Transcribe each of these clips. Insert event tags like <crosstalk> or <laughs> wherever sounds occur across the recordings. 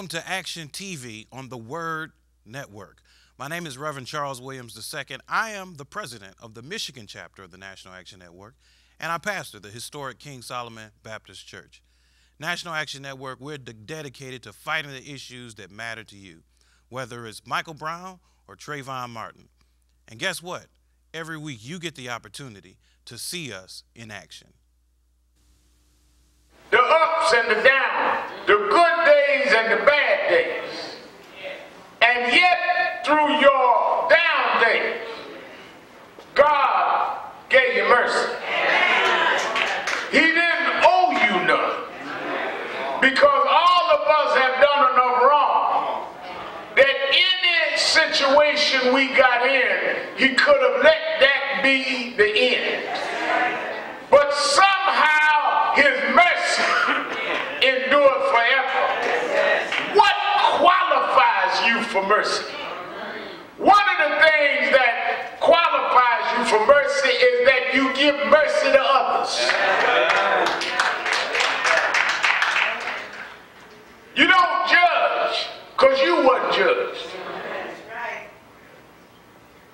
Welcome to Action TV on the Word Network. My name is Reverend Charles Williams II. I am the president of the Michigan chapter of the National Action Network, and I pastor the historic King Solomon Baptist Church. National Action Network, we're dedicated to fighting the issues that matter to you, whether it's Michael Brown or Trayvon Martin. And guess what? Every week you get the opportunity to see us in action. The ups and the downs, the good days and the bad days. And yet, through your down days, God gave you mercy. He didn't owe you none. Because all of us have done enough wrong that any situation we got in, he could have let that be the end. But somehow his mercy <laughs> endureth forever. What qualifies you for mercy? One of the things that qualifies you for mercy is that you give mercy to others. You don't judge because you wasn't judged.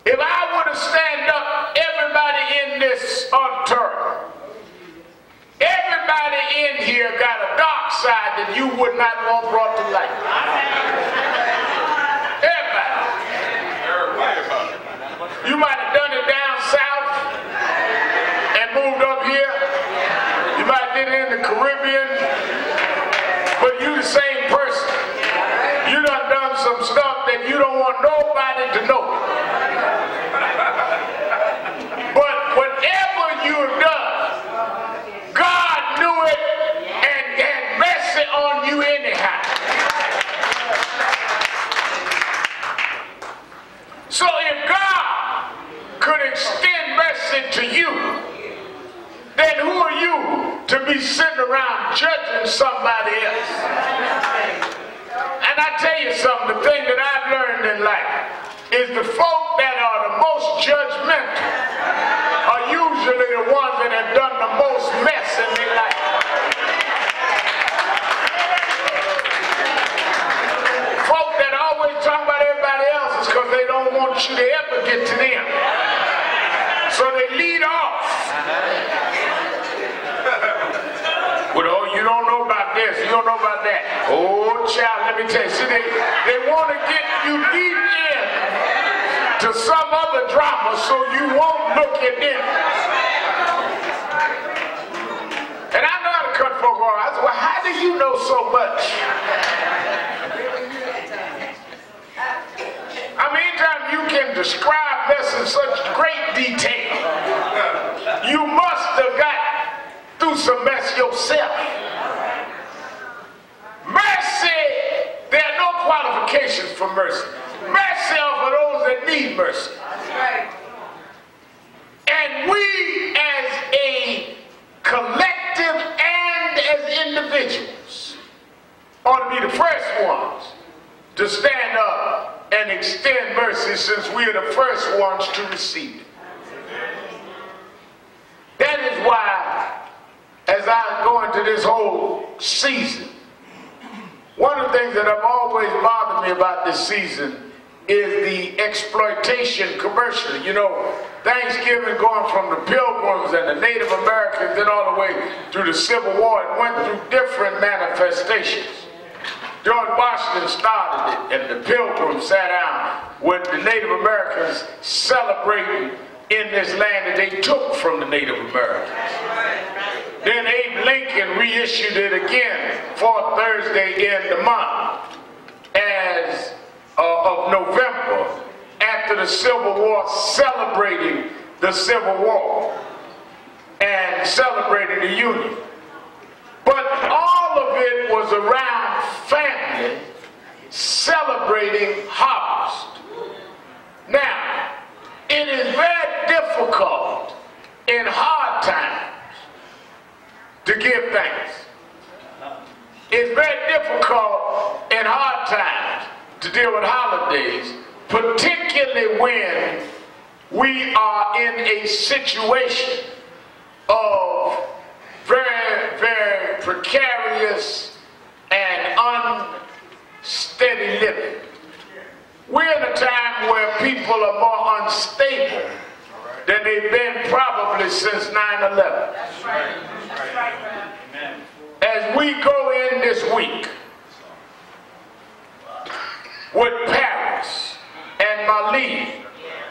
If I were to stand up, everybody in this auditorium, everybody in here got a dark side that you would not want brought to light. Everybody. You might have done it down south and moved up here. You might have did it in the Caribbean. But you the same person. You done done some stuff that you don't want nobody to know. But whatever you've done, God knew it and had mercy on you anyhow. So if God could extend mercy to you, then who are you to be sitting around judging somebody else? And I tell you something, the thing that I've learned in life is the folk that are the most judgmental are usually the ones that have done the most mess in their life. Folk that always talk about everybody else is because they don't want you to ever get to them. So they lead off. Well, oh, you don't know about this, you don't know about that. Oh, child, let me tell you. See, they, they want to get you deep in to some other drama so you won't look at them. And I know how to cut folk off. I said, well, how do you know so much? I mean, anytime you can describe this in such great detail, you must have got through some mess yourself. Mercy, there are no qualifications for mercy. Mercy for those that need mercy. And we as a collective and as individuals ought to be the first ones to stand up and extend mercy since we are the first ones to receive it. That is why, as I go into this whole season, one of the things that have always bothered me about this season is the exploitation commercially. You know, Thanksgiving going from the Pilgrims and the Native Americans, then all the way through the Civil War, it went through different manifestations. George Washington started it, and the Pilgrims sat down with the Native Americans celebrating in this land that they took from the Native Americans. Then Abe Lincoln reissued it again for Thursday in the month as uh, of November after the Civil War, celebrating the Civil War and celebrating the Union. But all of it was around family celebrating harvest. Now, it is very difficult in hard times to give thanks. It's very difficult in hard times to deal with holidays, particularly when we are in a situation of very, very precarious and unsteady living. We're in a time where people are more unstable than they've been probably since 9 11. As we go in this week with Paris and Mali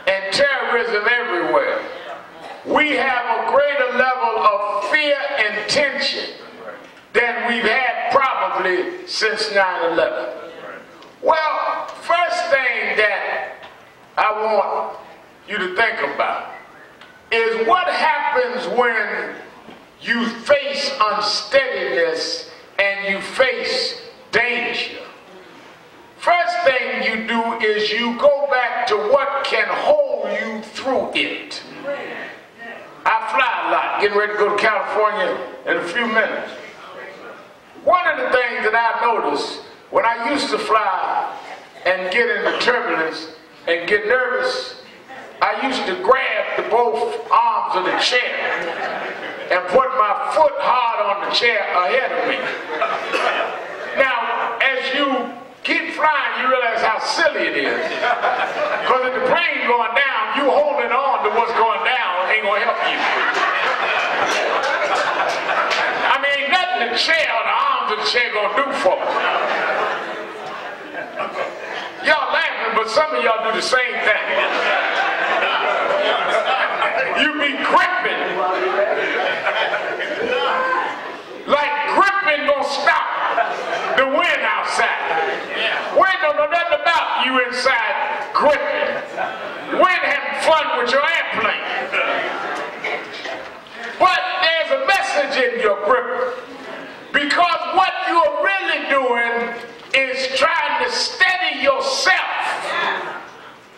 and terrorism everywhere, we have a greater level of fear and tension than we've had probably since 9 11. Well, first thing that I want you to think about is what happens when you face unsteadiness and you face danger. First thing you do is you go back to what can hold you through it. I fly a lot, getting ready to go to California in a few minutes. One of the things that I noticed when I used to fly and get into turbulence and get nervous, I used to grab the both arms of the chair and put my foot hard on the chair ahead of me. Now, as you keep flying, you realize how silly it is. Because if the plane going down, you holding on to what's going down ain't gonna help you. I mean, nothing the chair or the arms of the chair gonna do for me. Y'all laughing, but some of y'all do the same thing <laughs> you be gripping. Like gripping gonna stop the wind outside. Wind don't know nothing about you inside gripping. Wind having fun with your airplane. But there's a message in your grip. Because what you're really doing is trying to steady yourself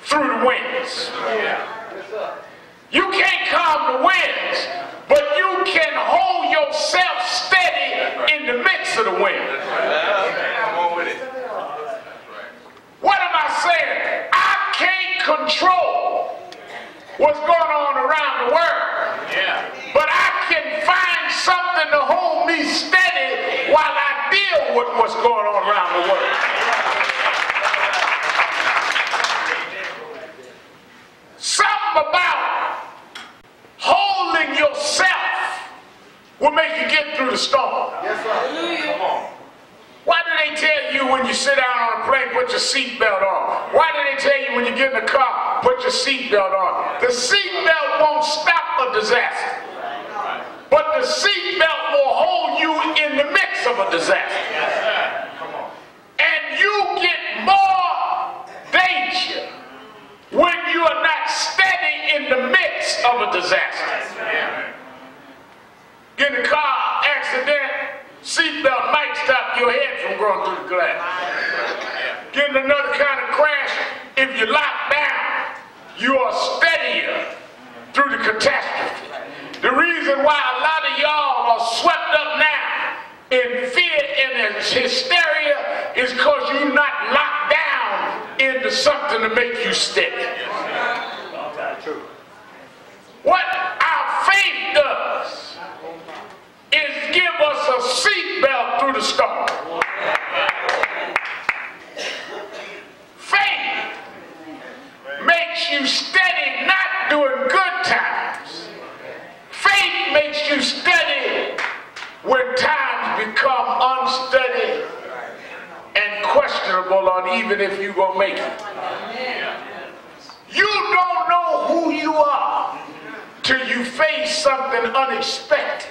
through the winds. You can't calm the winds, but you can hold yourself steady in the midst of the wind. What am I saying? I can't control what's going on around the world. But I can find something to hold me steady while I deal with what's going on around the world. Something about holding yourself will make you get through the storm. Yes, sir. Come on. Why do they tell you when you sit down on a plane, put your seatbelt on? Why do they tell you when you get in the car, put your seatbelt on? The seatbelt won't stop a disaster. But the seatbelt will hold you in the midst of a disaster. And you get more danger when you are not steady in the midst of a disaster. Get in a car accident, seatbelt might stop your head from going through the glass. Get in another kind of crash, if you lock down, you are steadier through the catastrophe. The reason why a lot of y'all are swept up now in fear and hysteria is because you're not locked down into something to make you steady. What our faith does is give us a seatbelt through the storm. Faith makes you steady not during good times. Faith makes you steady when times become unsteady and questionable even if you're going to make it. You don't know who you are till you face something unexpected.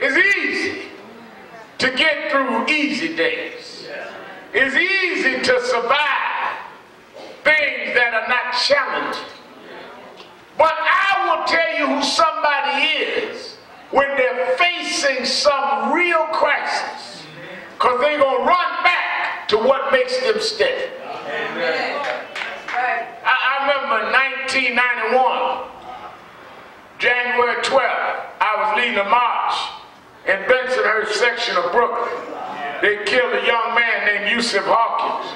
It's easy to get through easy days. It's easy to survive things that are not challenging. But I will tell you who somebody is when they're facing some real crisis. Because they're going to run back to what makes them steady. I, I remember 1991, January 12th, I was leading a march in Bensonhurst section of Brooklyn. They killed a young man named Yusuf Hawkins.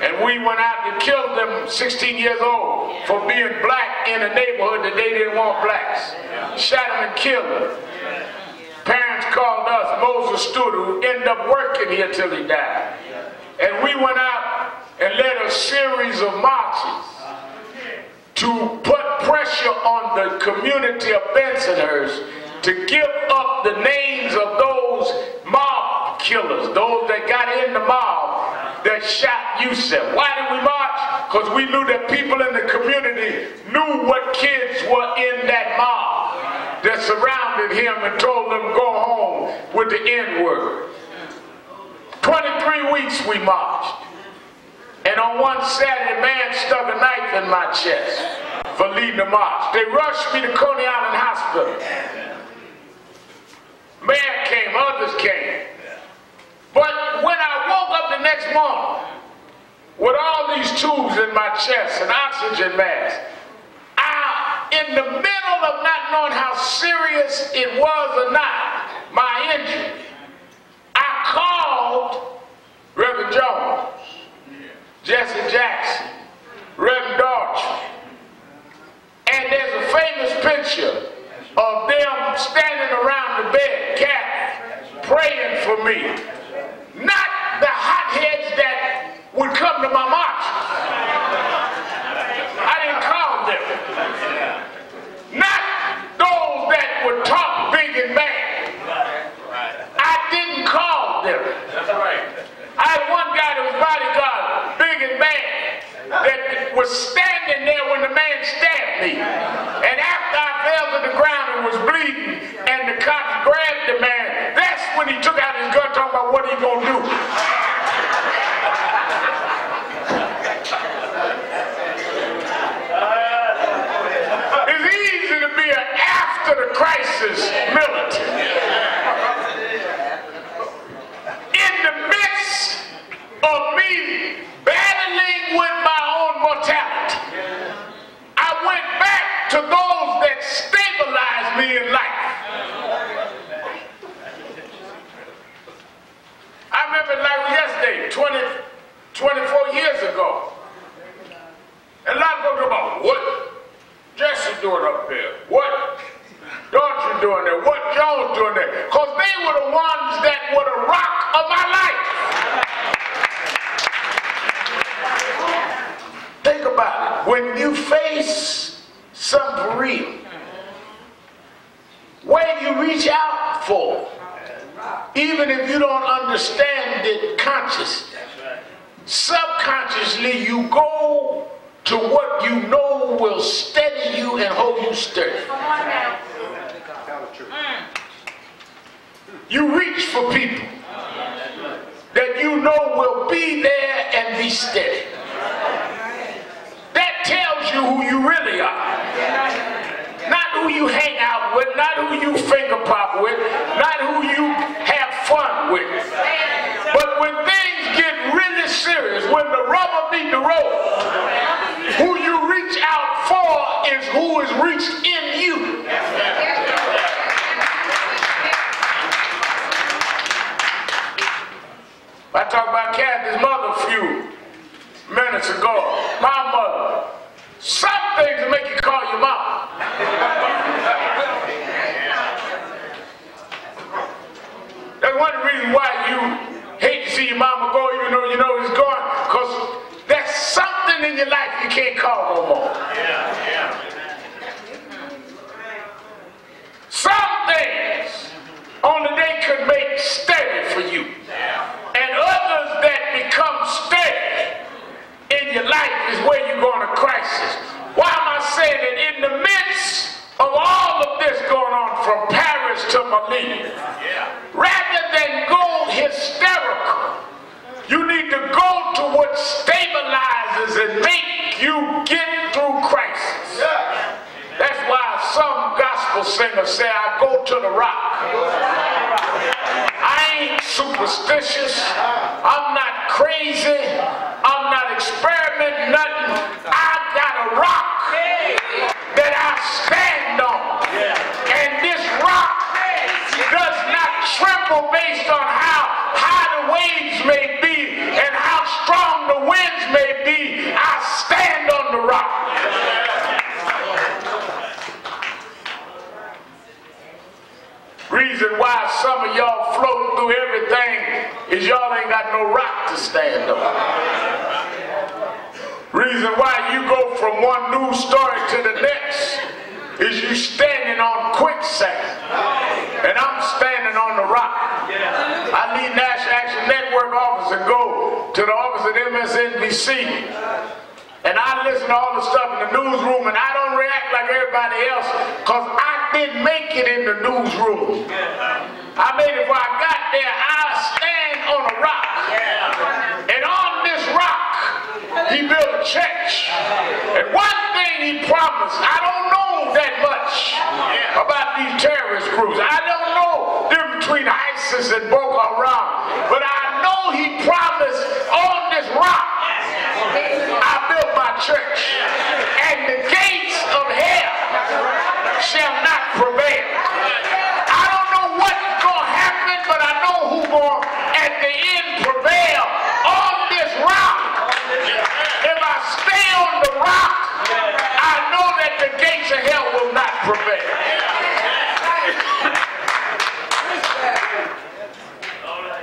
And we went out and killed them 16 years old for being black in a neighborhood that they didn't want blacks. Shot him and killed him. Called us, Moses who ended up working here till he died. And we went out and led a series of marches to put pressure on the community of Bensonhurst to give up the names of those mob killers, those that got in the mob that shot Yusuf. Why did we march? Because we knew that people in the community knew what kids were in that mob that surrounded him and told them go home with the N-word. 23 weeks we marched. And on one Saturday, a man stuck a knife in my chest for leading the march. They rushed me to Coney Island Hospital. Man came, others came. But when I woke up the next morning with all these tubes in my chest and oxygen mask, in the middle of not knowing how serious it was or not, my injury, I called Reverend Jones, Jesse Jackson, Reverend Daughtry, and there's a famous picture of them standing around the bed, Kathy, praying for me. Not the hotheads that would come to my march. I didn't call them. Not those that would talk big and bad. I didn't call them. I had one guy that was bodyguard, big and bad, that was standing there when the man stabbed me. And after I fell to the ground and was bleeding, and the cops grabbed the man, that's when he took out his gun talking about what he gonna do. It's easy to be an after the crisis militant. In the midst of me battling with my own mortality, I went back to those that stabilized me in life. I remember like yesterday, 20, 24 years ago. And a lot of folks go about what Jesse doing up there, what Daughtry doing there, what Jones doing there. Because they were the ones that were the rock of my life. Think about it. When you face something real, where you reach out for, even if you don't understand it consciously, subconsciously you go to what you know will steady you and hold you steady. You reach for people that you know will be there and be steady. That tells you who you really are. Not who you hang out with, not who you finger pop with, not who you have fun with. But when things get really serious, when the rubber meet the road, who you reach out for is who is reached in you. I talked about Kathy's mother a few minutes ago. My mother. Some things make you call your mom. That's one reasons why you hate to see your mama go even though you know he's going. Because there's something in your life you can't call no more. Some things only they could make steady for you. And others that become steady in your life is where you go in a crisis. Why am I saying that in the midst of all of this going on from Paris to Malina, rather than go hysterical, you need to go to what stabilizes and make you get through crisis. That's why some gospel singers say, I go to the rock. I ain't superstitious. I'm not crazy. I'm not experimenting nothing. I got a rock that I stand on. And this rock does not tremble based on how high the waves may be and how strong the winds may be. I stand on the rock. Reason why some of y'all floating through everything is y'all ain't got no rock to stand on. Reason why you go from one news story to the next is you standing on quicksand. And I'm standing on the rock. I need National Action Network office to go to the office of MSNBC. And I listen to all the stuff in the newsroom and I don't react like everybody else because I didn't make it in the newsroom. I made it before I got there. I stand on a rock. And on this rock, he built church. And one thing he promised, I don't know that much about these terrorist groups. I don't know them between ISIS and Boko Haram. But I know he promised on this rock, I built my church. And the gates of hell shall not prevail. I don't know what's going to happen, but I know who's going to, at the end, prevail on this rock. If I stay on the rock, I know that the gates of hell will not prevail.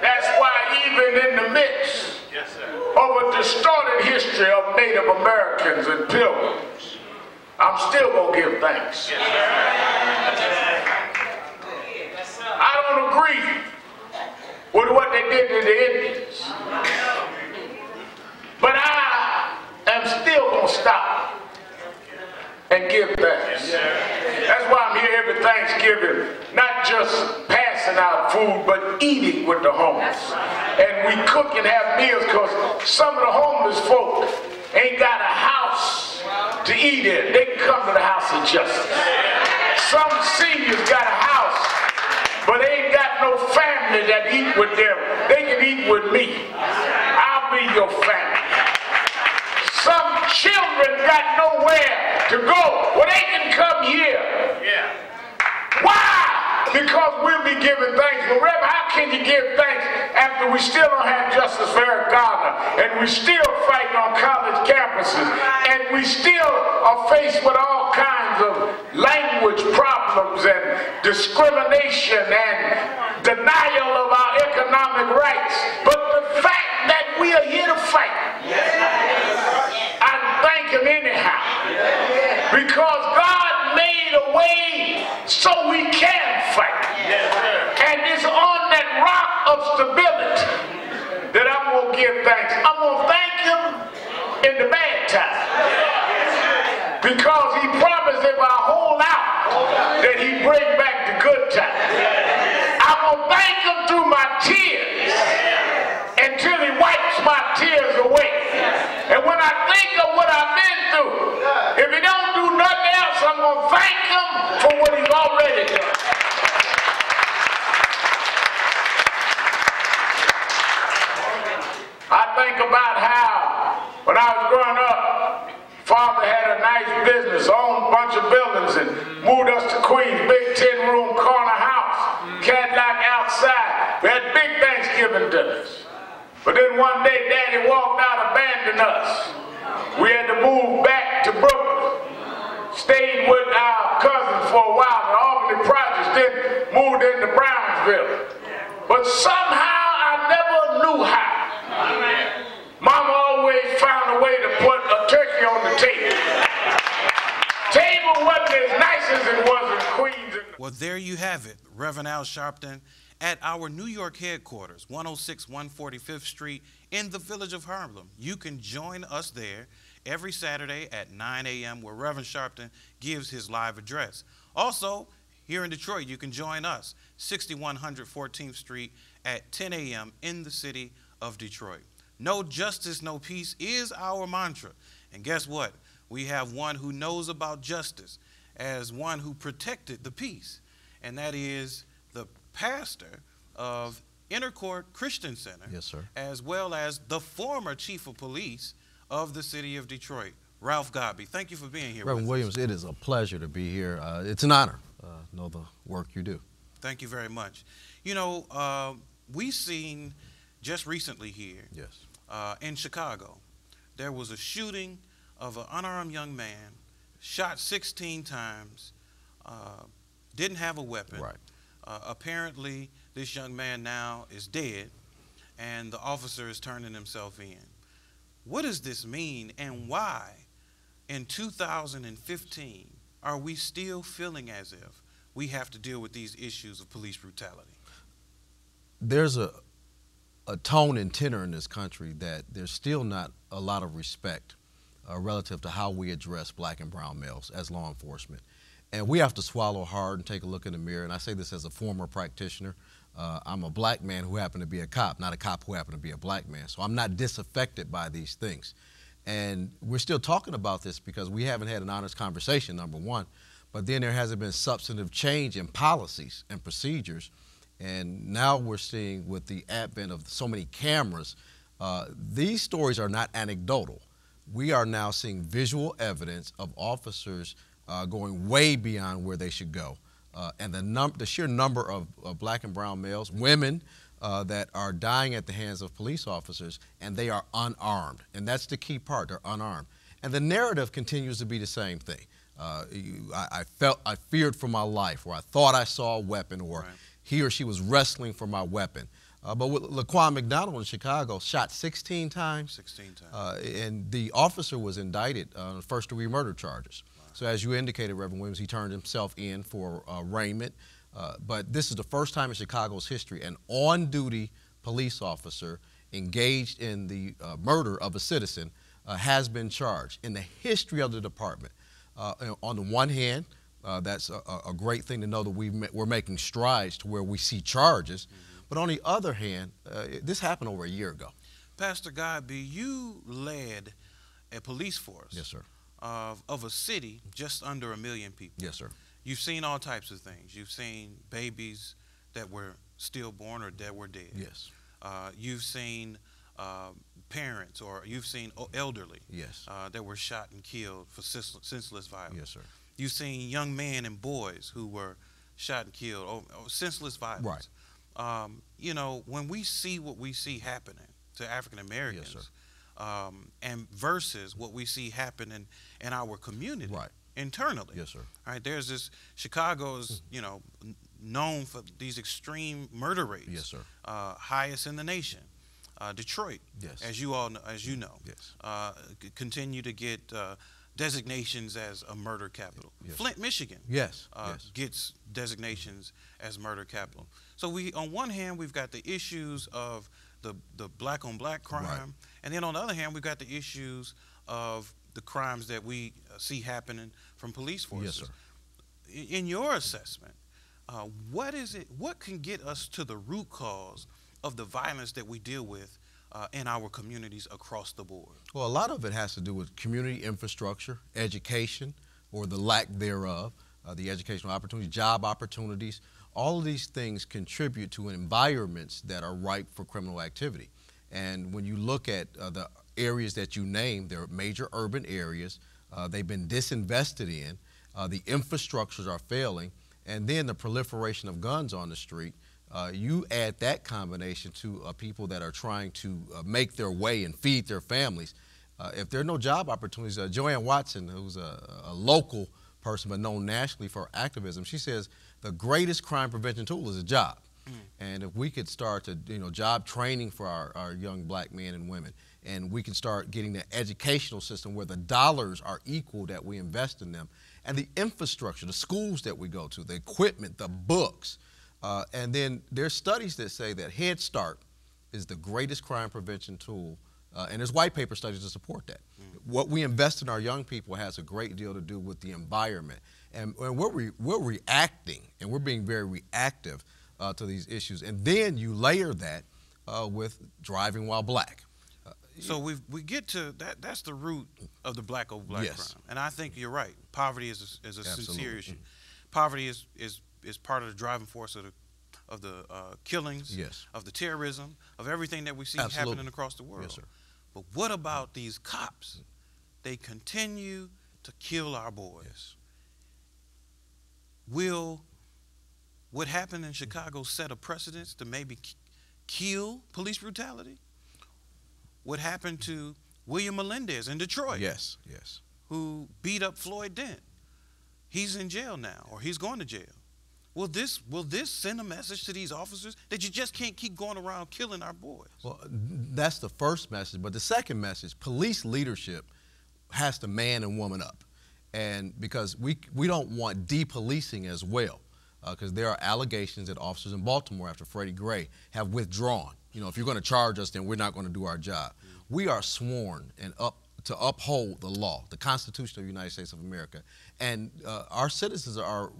That's why even in the midst of a distorted history of Native Americans and pilgrims, I'm still going to give thanks. I don't agree with what they did to the Indians. But I am still going to stop and give thanks. That's why I'm here every Thanksgiving, not just passing out food, but eating with the homeless. And we cook and have meals because some of the homeless folk ain't got a house to eat in. They can come to the house of justice. Some seniors got a house, but they ain't got no family that eat with them. They can eat with me. I'll be your family. Some children got nowhere to go. Well, they can come here. Yeah. Why? Because we'll be giving thanks. But Reverend, how can you give thanks after we still don't have justice Eric Garner, and we still fighting on college campuses, and we still are faced with all kinds of language problems and discrimination and denial of our economic rights. But the fact that we are here to fight, I thank him anyhow. Because God made a way so we can fight. And it's on that rock of stability that I'm going to give thanks. I'm going to thank him in the bad time. Because he promised if I hold out, that he bring back the good time. I'm going to thank him through my tears until he wipes my tears away. And when I think of what I've been through, if he don't do nothing else, I'm going to thank him for what he's already done. I think about how when I was growing up, father had a nice business, owned a bunch of buildings, and moved us to Queens, big 10 room corner house, Cadillac outside. We had big Thanksgiving dinners. But then one day, Daddy walked out, abandoned us. We had to move back to Brooklyn. Stayed with our cousins for a while in Albany Projects, then moved into Brownsville. But somehow I never knew how. Mama always found a way to put a turkey on the table. Table wasn't as nice as it was in Queens. And Well, there you have it, Reverend Al Sharpton at our New York headquarters, 106 145th Street in the village of Harlem. You can join us there every Saturday at 9 a.m., where Reverend Sharpton gives his live address. Also, here in Detroit, you can join us, 6100 14th Street at 10 a.m. in the city of Detroit. No justice, no peace is our mantra. And guess what? We have one who knows about justice as one who protected the peace, and that is pastor of Inner Court Christian Center, Yes, sir. as well as the former chief of police of the city of Detroit, Ralph Godbee. Thank you for being here. Reverend Williams, it is a pleasure to be here. Uh, it's an honor uh, know the work you do. Thank you very much. You know, uh, we seen just recently here Yes. uh, in Chicago, there was a shooting of an unarmed young man, shot 16 times, uh, didn't have a weapon. Right. Uh, apparently, this young man now is dead, and the officer is turning himself in. What does this mean, and why, in 2015, are we still feeling as if we have to deal with these issues of police brutality? There's a a tone and tenor in this country that there's still not a lot of respect uh, relative to how we address black and brown males as law enforcement. And we have to swallow hard and take a look in the mirror. And I say this as a former practitioner. Uh, I'm a black man who happened to be a cop, not a cop who happened to be a black man. So I'm not disaffected by these things. And we're still talking about this because we haven't had an honest conversation, number one. But then there hasn't been substantive change in policies and procedures and now we're seeing with the advent of so many cameras, uh, these stories are not anecdotal. We are now seeing visual evidence of officers uh, going way beyond where they should go. Uh, and the, num- the sheer number of, of, black and brown males, women uh, that are dying at the hands of police officers, and they are unarmed. And that's the key part, they're unarmed. And the narrative continues to be the same thing. Uh, you, I, I, felt, I feared for my life, or I thought I saw a weapon, or right he or she was wrestling for my weapon. Uh, but with Laquan McDonald in Chicago, shot 16 times. 16 times. Uh, and the officer was indicted on first degree murder charges. So, as you indicated, Reverend Williams, he turned himself in for uh, arraignment. Uh, but this is the first time in Chicago's history an on duty police officer engaged in the uh, murder of a citizen uh, has been charged in the history of the department. on the one hand, uh, that's a, a, great thing to know that we we're making strides to where we see charges. Mm-hmm. But on the other hand, uh, this happened over a year ago. Pastor Godbee, you led a police force. Yes, sir. Of, of a city just under a million people. Yes, sir. You've seen all types of things. You've seen babies that were stillborn or that were dead. Yes. Uh, you've seen uh, parents or you've seen elderly. Yes. Uh, that were shot and killed for senseless violence. Yes, sir. You've seen young men and boys who were shot and killed, or, or senseless violence. Right. Um, you know, when we see what we see happening to African Americans, yes, um, and versus what we see happening in our community, right. internally. Yes, sir. Right. There's this Chicago's, you know, known for these extreme murder rates. Yes, sir. Uh, highest in the nation. Uh, Detroit, yes. as you all know, as you know, yes. uh, continue to get uh, designations as a murder capital. Yes. Flint, Michigan, yes, uh, yes. gets designations as murder capital. So we, on one hand, we've got the issues of the the black on black crime, right. And then on the other hand, we've got the issues of the crimes that we uh, see happening from police forces. Yes, sir. In your assessment, uh, what is it? What can get us to the root cause of the violence that we deal with uh, in our communities across the board? Well, a lot of it has to do with community infrastructure, education, or the lack thereof, uh, the educational opportunities, job opportunities. All of these things contribute to environments that are ripe for criminal activity. And when you look at uh, the areas that you name, they're major urban areas. Uh, they've been disinvested in. Uh, the infrastructures are failing. And then the proliferation of guns on the street uh, you add that combination to uh, people that are trying to uh, make their way and feed their families. If there are no job opportunities, JoAnn Watson, who's a, a, local person but known nationally for activism, she says the greatest crime prevention tool is a job. Mm. And if we could start to, you know, job training for our, our young black men and women, and we can start getting the educational system where the dollars are equal that we invest in them, and the infrastructure, the schools that we go to, the equipment, the books, uh, and then there's studies that say that Head Start is the greatest crime prevention tool, uh, and there's white paper studies to support that. Mm. What we invest in our young people has a great deal to do with the environment, and, and we're, re, we're reacting, and we're being very reactive uh, to these issues. And then you layer that uh, with driving while black. Uh, so we we get to that. That's the root of the black over black yes. crime, and I think you're right. Poverty is a, is a sincere issue. Poverty is is is part of the driving force of the of the uh, killings, yes. of the terrorism, of everything that we see Absolutely. happening across the world. Yes, sir. But what about these cops? They continue to kill our boys. Yes. Will what happened in Chicago set a precedence to maybe kill police brutality? What happened to William Melendez in Detroit? Yes, yes. Who beat up Floyd Dent? He's in jail now, or he's going to jail. Will this will this send a message to these officers that you just can't keep going around killing our boys? Well, that's the first message, but the second message, police leadership has to man and woman up, and because we we don't want depolicing as well, because uh, there are allegations that officers in Baltimore after Freddie Gray have withdrawn. You know, if you're going to charge us, then we're not going to do our job. Mm-hmm. We are sworn and up to uphold the law, the Constitution of the United States of America, and uh, our citizens are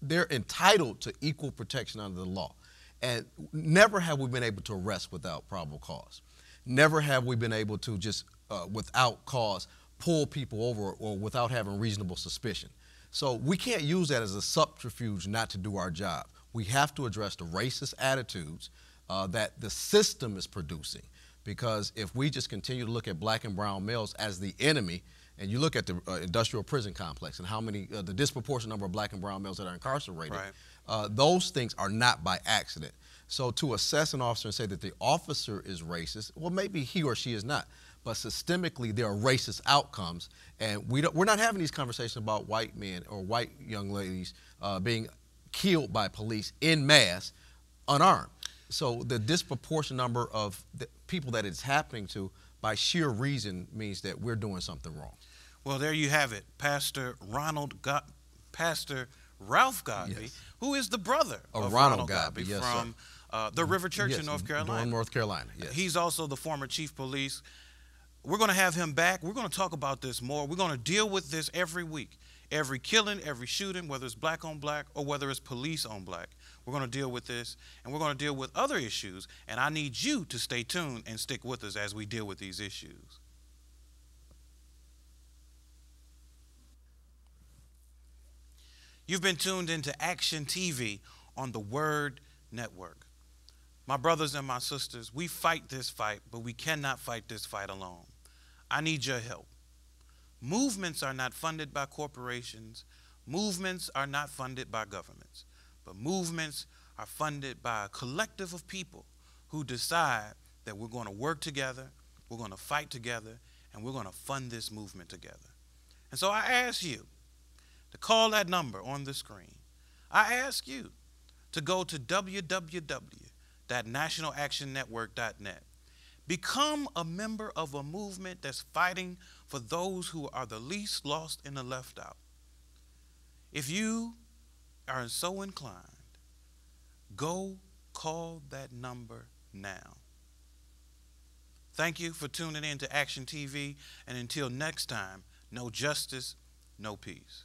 they're entitled to equal protection under the law. And never have we been able to arrest without probable cause. Never have we been able to just uh, without cause pull people over or without having reasonable suspicion. So we can't use that as a subterfuge not to do our job. We have to address the racist attitudes uh, that the system is producing. Because if we just continue to look at black and brown males as the enemy, and you look at the uh, industrial prison complex and how many, uh, the disproportionate number of black and brown males that are incarcerated, right. uh, those things are not by accident. So to assess an officer and say that the officer is racist, well, maybe he or she is not. But systemically, there are racist outcomes, and we we're not having these conversations about white men or white young ladies uh, being killed by police in mass, unarmed. So the disproportionate number of people that it's happening to by sheer reason means that we're doing something wrong. Well, there you have it, Pastor Ronald Got, Pastor Ralph Godbee, yes. who is the brother of, of Ronald, Ronald Godbee, yes, from uh, the River Church yes, in North Carolina. North Carolina, yes. He's also the former chief police. We're going to have him back. We're going to talk about this more. We're going to deal with this every week. Every killing, every shooting, whether it's black on black or whether it's police on black. We're going to deal with this and we're going to deal with other issues. And I need you to stay tuned and stick with us as we deal with these issues. You've been tuned into Action TV on the Word Network. My brothers and my sisters, we fight this fight, but we cannot fight this fight alone. I need your help. Movements are not funded by corporations. Movements are not funded by governments. But movements are funded by a collective of people who decide that we're going to work together, we're going to fight together, and we're going to fund this movement together. And so I ask you to call that number on the screen. I ask you to go to www.nationalactionnetwork.net. Become a member of a movement that's fighting for those who are the least lost and the left out. If you are so inclined, go call that number now. Thank you for tuning in to Action TV, and until next time, no justice, no peace.